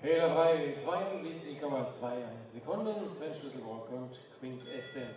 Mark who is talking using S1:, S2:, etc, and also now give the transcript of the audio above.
S1: Fehlerfrei 72,21 Sekunden. Sven Schlüsselbrock und Quint Essen.